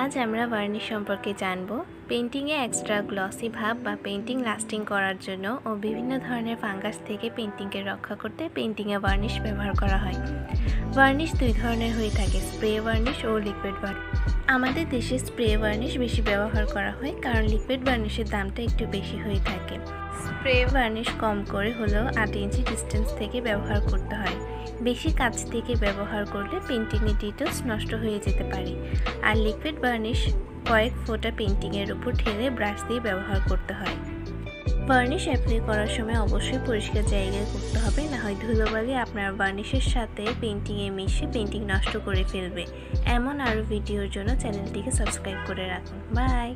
আজ আমরা ভার্নিশ সম্পর্কে জানব। পেন্টিংয়ে এক্সট্রা গ্লসি ভাব বা পেন্টিং লাস্টিং করার জন্য ও বিভিন্ন ধরনের ফাঙ্গাস থেকে পেন্টিংকে রক্ষা করতে পেন্টিংয়ে ভার্নিশ ব্যবহার করা হয়। ভার্নিশ দুই ধরনের হয়ে থাকে স্প্রে ভার্নিশ ও লিকুইড ভার্নিশ আমাদের দেশে স্প্রে ভার্নিশ বেশি ব্যবহার করা হয় কারণ লিকুইড ভার্নিশের দামটা একটু বেশি হয়ে থাকে। স্প্রে ভার্নিশ কম করে হলেও আট ইঞ্চি ডিস্টেন্স থেকে ব্যবহার করতে হয়। বেশি কাছ থেকে ব্যবহার করলে পেন্টিংয়ের ডিটেলস নষ্ট হয়ে যেতে পারে। আর লিকুইড ভার্নিশ কয়েক ফোঁটা পেন্টিংয়ের উপর ঠেলে ব্রাশ দিয়ে ব্যবহার করতে হয়। ভার্নিশ অ্যাপ্লাই করার সময় অবশ্যই পরিষ্কার জায়গায় করতে হবে। না হয় ধুলোবালি আপনার বার্নিশের সাথে পেন্টিংয়ে মিশে পেন্টিং নষ্ট করে ফেলবে। এমন আরও ভিডিওর জন্য চ্যানেলটিকে সাবস্ক্রাইব করে রাখুন। বাই